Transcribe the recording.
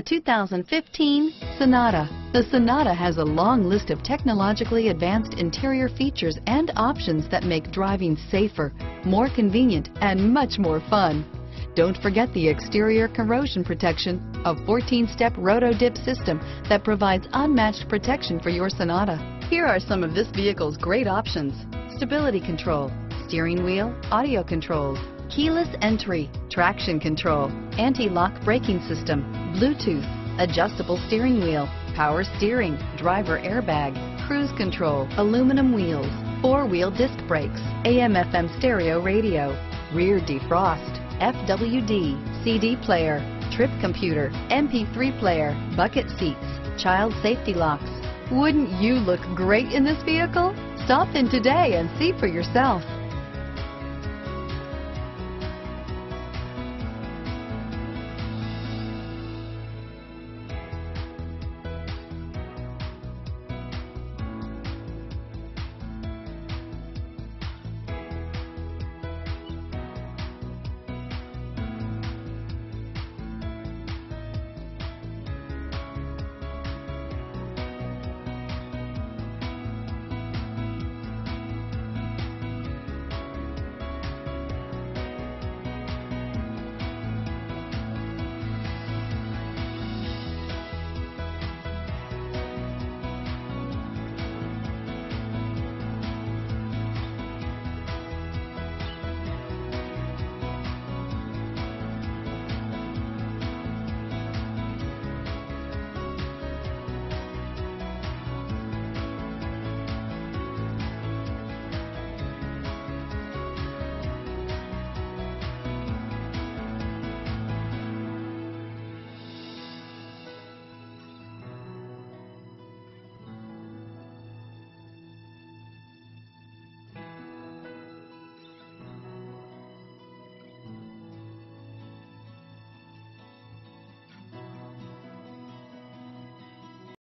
The 2015 Sonata. The Sonata has a long list of technologically advanced interior features and options that make driving safer, more convenient, and much more fun. Don't forget the exterior corrosion protection, a 14-step roto-dip system that provides unmatched protection for your Sonata. Here are some of this vehicle's great options. Stability control, steering wheel, audio controls, keyless entry, traction control, anti-lock braking system, Bluetooth, adjustable steering wheel, power steering, driver airbag, cruise control, aluminum wheels, four-wheel disc brakes, AM FM stereo radio, rear defrost, FWD, CD player, trip computer, MP3 player, bucket seats, child safety locks. Wouldn't you look great in this vehicle? Stop in today and see for yourself.